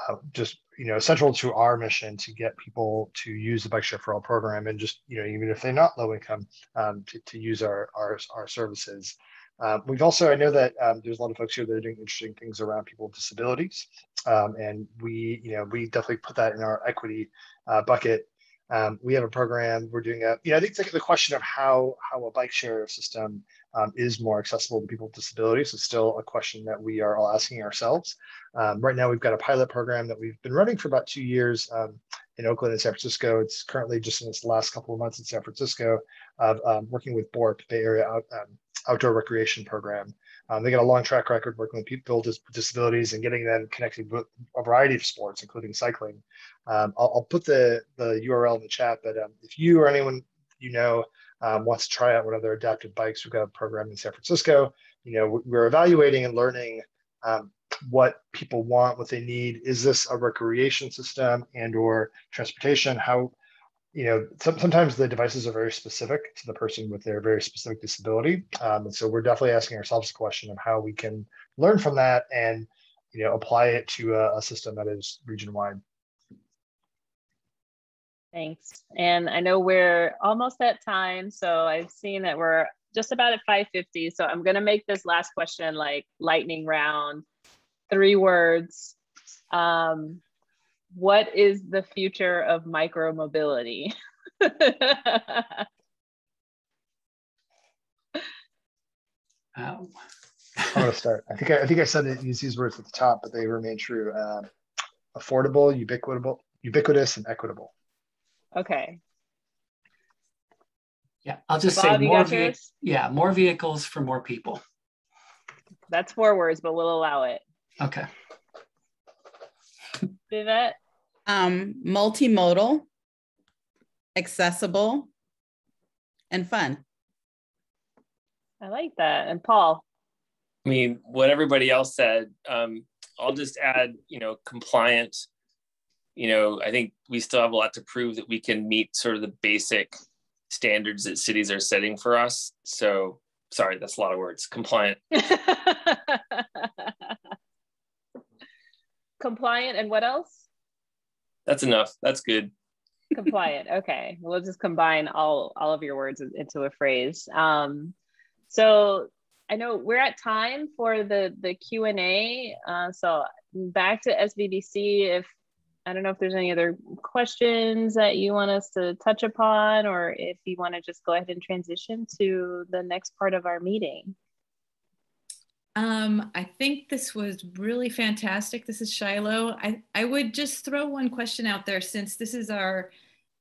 uh, just you know central to our mission to get people to use the bike share for all program and just you know even if they're not low income um, to, to use our our, our services. Um, we've also i know that um, there's a lot of folks here that are doing interesting things around people with disabilities. Um, and we you know we definitely put that in our equity uh, bucket. Um, we have a program we're doing a you know i think it's like the question of how how a bike share system um, is more accessible to people with disabilities is still a question that we are all asking ourselves. Um, right now, we've got a pilot program that we've been running for about two years um, in Oakland and San Francisco. It's currently just in its last couple of months in San Francisco of um, working with BORP, Bay Area Out, um, Outdoor Recreation Program. Um, they got a long track record working with people with disabilities and getting them connected with a variety of sports, including cycling. I'll, I'll, put the, the URL in the chat, but if you or anyone you know um, wants to try out one of their adaptive bikes, we've got a program in San Francisco. You know, we're evaluating and learning um, what people want, what they need. Is this a recreation system and or transportation? How, you know, some, sometimes the devices are very specific to the person with their very specific disability. Um, and so we're definitely asking ourselves a question of how we can learn from that and, you know, apply it to a, a system that is region wide. Thanks. And I know we're almost at time. So I've seen that we're just about at 550. So I'm going to make this last question like lightning round, three words. Um, what is the future of micromobility? I'm going to start. I think I, I, think I said it, use these words at the top, but they remain true. Um, affordable, ubiquitable, ubiquitous, and equitable. Okay. Yeah, I'll just Bob, say more. Ve- yeah, more vehicles for more people. That's four words, but we'll allow it. Okay. Bivett. Um, multimodal, accessible, and fun. I like that. And Paul. I mean, what everybody else said. Um, I'll just add, you know, compliant you know, I think we still have a lot to prove that we can meet sort of the basic standards that cities are setting for us. So, sorry, that's a lot of words. Compliant. Compliant and what else? That's enough. That's good. Compliant. Okay, we'll just combine all all of your words into a phrase. Um, so I know we're at time for the the Q and A. Uh, so back to SVBC. If I don't know if there's any other questions that you want us to touch upon, or if you want to just go ahead and transition to the next part of our meeting. Um, I think this was really fantastic. This is Shiloh. I, I would just throw one question out there since this is our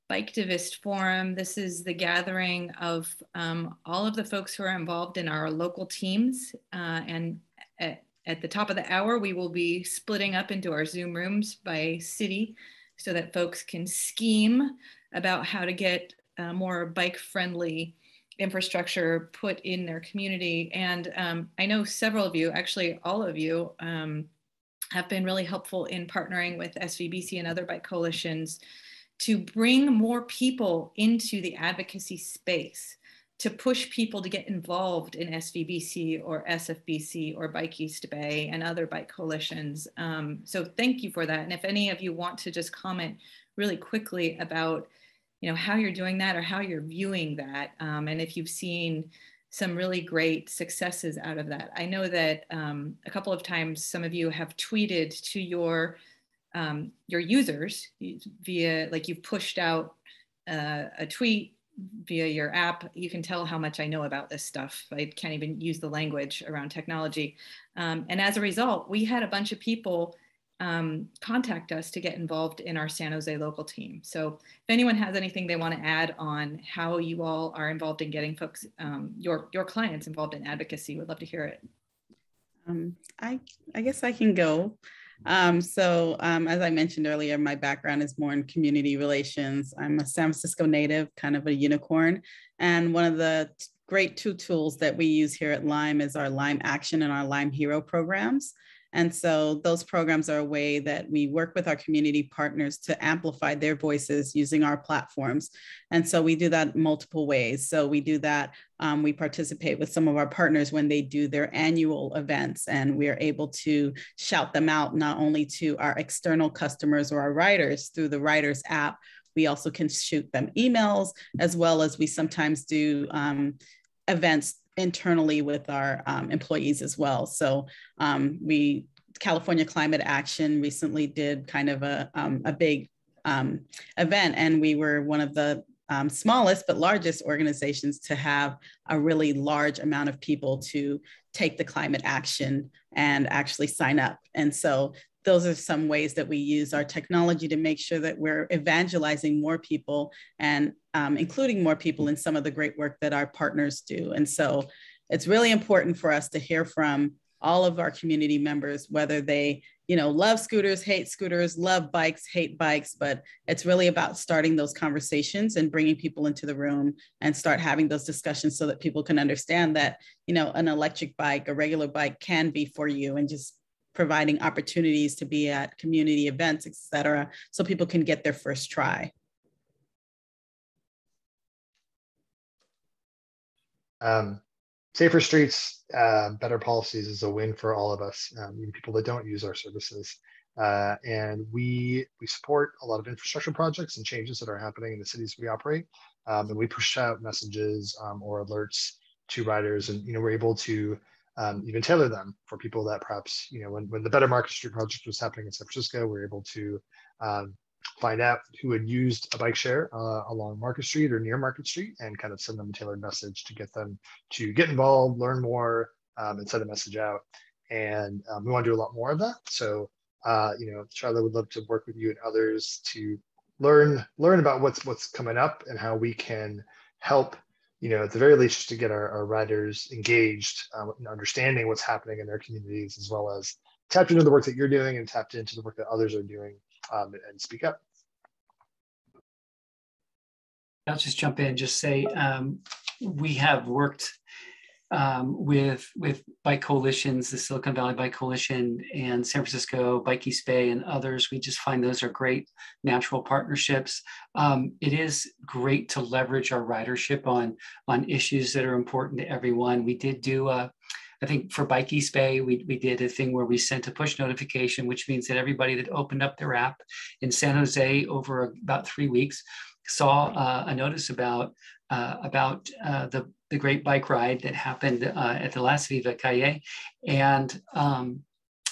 Biketivist Forum. This is the gathering of um, all of the folks who are involved in our local teams uh, and uh, at the top of the hour, we will be splitting up into our Zoom rooms by city so that folks can scheme about how to get uh, more bike friendly infrastructure put in their community. And um, I know several of you, actually all of you, um, have been really helpful in partnering with SVBC and other bike coalitions to bring more people into the advocacy space to push people to get involved in SVBC or SFBC or Bike East Bay and other bike coalitions. Um, so thank you for that. And if any of you want to just comment really quickly about, you know, how you're doing that or how you're viewing that, um, and if you've seen some really great successes out of that. I know that um, a couple of times some of you have tweeted to your um, your users via like you've pushed out uh, a tweet via your app, you can tell how much I know about this stuff. I can't even use the language around technology. Um, and as a result, we had a bunch of people um, contact us to get involved in our San Jose local team. So if anyone has anything they want to add on how you all are involved in getting folks, um, your, your clients involved in advocacy, would love to hear it. Um, I, I guess I can go. Um, so um, as I mentioned earlier, my background is more in community relations. I'm a San Francisco native, kind of a unicorn. And one of the great two tools that we use here at Lime is our Lime Action and our Lime Hero programs. And so those programs are a way that we work with our community partners to amplify their voices using our platforms. And so we do that multiple ways. So we do that, um, we participate with some of our partners when they do their annual events, and we are able to shout them out not only to our external customers or our writers through the Writers app. We also can shoot them emails, as well as we sometimes do um, events internally with our um, employees as well. So um, we, California Climate Action recently did kind of a, um, a big um, event and we were one of the um, smallest but largest organizations to have a really large amount of people to take the climate action and actually sign up. And so those are some ways that we use our technology to make sure that we're evangelizing more people and um, including more people in some of the great work that our partners do. And so it's really important for us to hear from all of our community members, whether they, you know, love scooters, hate scooters, love bikes, hate bikes, but it's really about starting those conversations and bringing people into the room and start having those discussions so that people can understand that, you know, an electric bike, a regular bike can be for you and just providing opportunities to be at community events, et cetera, so people can get their first try. Um, safer streets, uh, better policies is a win for all of us, um, even people that don't use our services. Uh, and we we support a lot of infrastructure projects and changes that are happening in the cities we operate. Um, and we push out messages um, or alerts to riders, and you know we're able to um, even tailor them for people that perhaps, you know, when, when the Better Market Street project was happening in San Francisco, we were able to um, find out who had used a bike share uh, along Market Street or near Market Street and kind of send them a tailored message to get them to get involved, learn more, um, and send a message out. And um, we want to do a lot more of that. So, uh, you know, Charlotte would love to work with you and others to learn learn about what's what's coming up and how we can help you know, at the very least, just to get our, our riders engaged um, and understanding what's happening in their communities, as well as tapped into the work that you're doing and tapped into the work that others are doing um, and speak up. I'll just jump in, just say um, we have worked um, with with bike coalitions, the Silicon Valley Bike Coalition and San Francisco Bike East Bay and others. We just find those are great natural partnerships. Um, it is great to leverage our ridership on on issues that are important to everyone. We did do a I think for Bike East Bay, we, we did a thing where we sent a push notification, which means that everybody that opened up their app in San Jose over about three weeks saw uh, a notice about uh, about uh, the the great bike ride that happened uh, at the last Viva Calle, and um,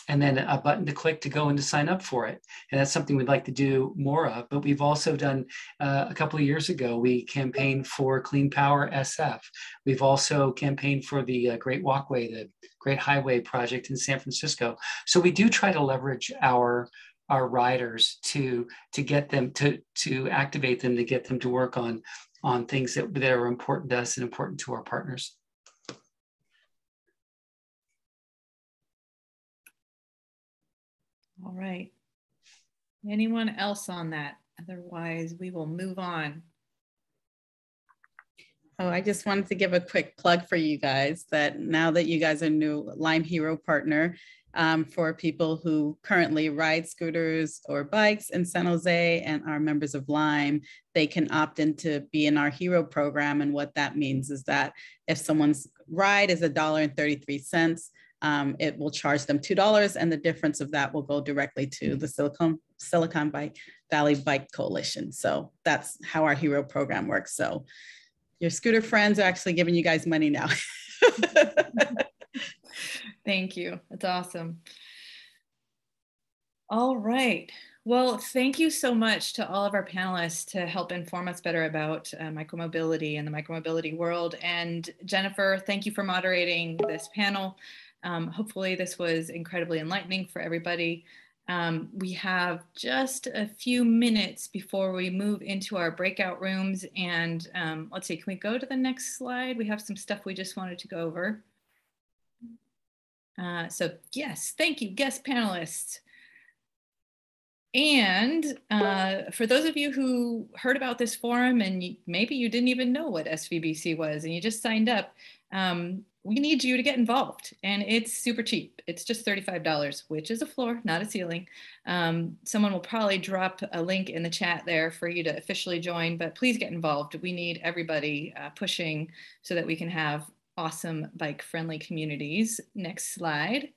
and then a button to click to go and to sign up for it. And that's something we'd like to do more of. But we've also done uh, a couple of years ago, we campaigned for Clean Power SF. We've also campaigned for the uh, Great Walkway, the Great Highway project in San Francisco. So we do try to leverage our our riders to to get them to to activate them to get them to work on on things that, that are important to us and important to our partners. All right. Anyone else on that? Otherwise, we will move on. Oh, I just wanted to give a quick plug for you guys that now that you guys are new Lime Hero partner, um, for people who currently ride scooters or bikes in San Jose and are members of Lime, they can opt in to be in our hero program. And what that means is that if someone's ride is a dollar and 33 cents, um, it will charge them $2 and the difference of that will go directly to the Silicon, Silicon Bike Valley Bike Coalition. So that's how our hero program works. So your scooter friends are actually giving you guys money now. Thank you. That's awesome. All right. Well, thank you so much to all of our panelists to help inform us better about uh, micromobility and the micromobility world. And Jennifer, thank you for moderating this panel. Um, hopefully this was incredibly enlightening for everybody. Um, we have just a few minutes before we move into our breakout rooms. And um, let's see, can we go to the next slide? We have some stuff we just wanted to go over. Uh, so yes, thank you, guest panelists. and uh, for those of you who heard about this forum and you, maybe you didn't even know what SVBC was and you just signed up, um, we need you to get involved and it's super cheap. It's just $35, which is a floor, not a ceiling. Um, someone will probably drop a link in the chat there for you to officially join, but please get involved. We need everybody uh, pushing so that we can have awesome bike friendly communities. Next slide.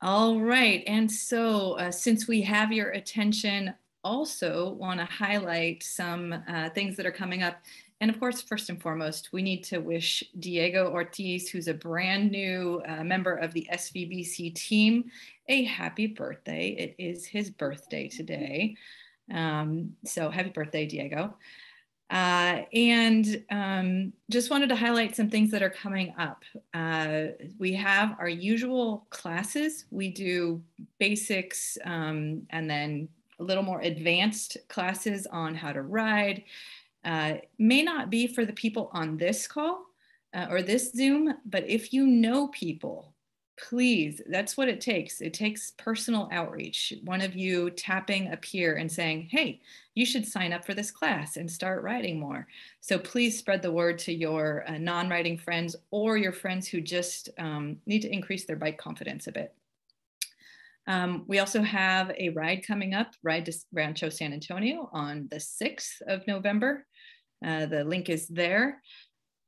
All right, and so uh, since we have your attention, also want to highlight some uh, things that are coming up. And of course, first and foremost, we need to wish Diego Ortiz, who's a brand new uh, member of the SVBC team, a happy birthday. It is his birthday today. Um, so happy birthday, Diego. Uh, and um, just wanted to highlight some things that are coming up. Uh, we have our usual classes. We do basics um, and then a little more advanced classes on how to ride. Uh, may not be for the people on this call uh, or this Zoom, but if you know people please, that's what it takes. It takes personal outreach. One of you tapping a peer and saying, hey, you should sign up for this class and start riding more. So please spread the word to your uh, non-riding friends or your friends who just um, need to increase their bike confidence a bit. Um, we also have a ride coming up, Ride to Rancho San Antonio on the 6th of November. Uh, the link is there.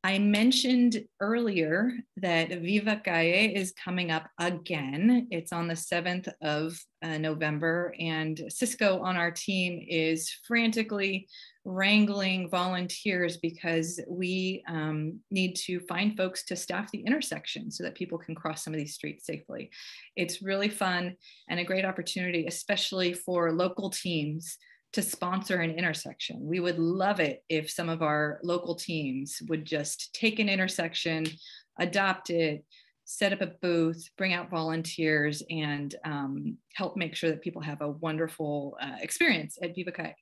I mentioned earlier that Viva Calle is coming up again. It's on the 7th of uh, November, and Cisco on our team is frantically wrangling volunteers because we um, need to find folks to staff the intersection so that people can cross some of these streets safely. It's really fun and a great opportunity, especially for local teams to sponsor an intersection. We would love it if some of our local teams would just take an intersection, adopt it, set up a booth, bring out volunteers, and um, help make sure that people have a wonderful uh, experience at Viva.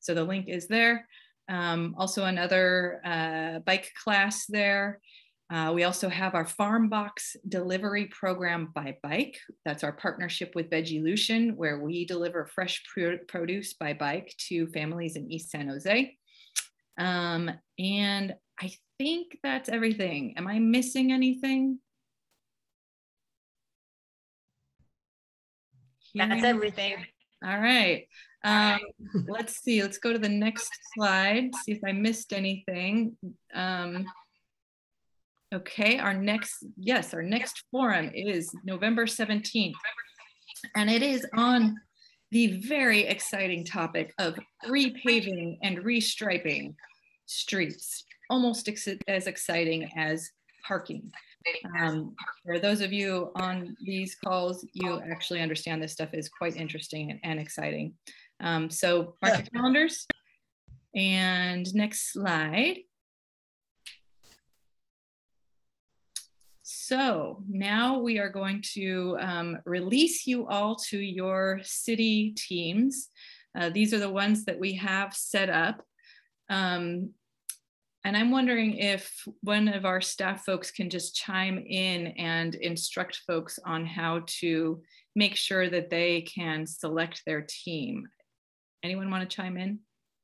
So the link is there. Um, also another uh, bike class there. Uh, we also have our farm box delivery program by bike. That's our partnership with Veggielution, where we deliver fresh produce by bike to families in East San Jose. Um, and I think that's everything. Am I missing anything? That's everything. All right. Um, let's see. Let's go to the next slide. See if I missed anything. Um, Okay, our next, yes, our next forum is November 17th. And it is on the very exciting topic of repaving and restriping streets, almost ex as exciting as parking. Um, for those of you on these calls, you actually understand this stuff is quite interesting and, and exciting. Um, so mark your calendars. And next slide. So now we are going to um, release you all to your city teams. Uh, these are the ones that we have set up. Um, and I'm wondering if one of our staff folks can just chime in and instruct folks on how to make sure that they can select their team. Anyone want to chime in?